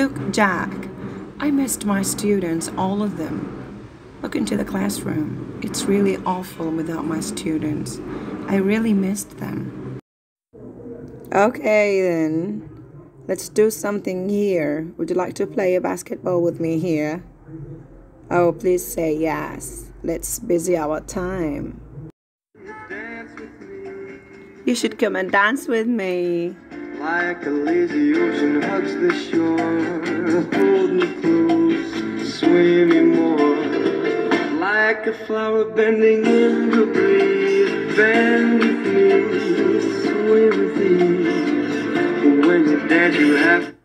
Look, Jack, I missed my students, all of them. Look into the classroom. It's really awful without my students. I really missed them. Okay, then. Let's do something here. Would you like to play a basketball with me here? Oh, please say yes. Let's busy our time. You should come and dance with me. Like a lazy ocean hugs the shore, ripples sway me more like a flower bending in the breeze. Bend with me, sway with me. When you're dead, you have.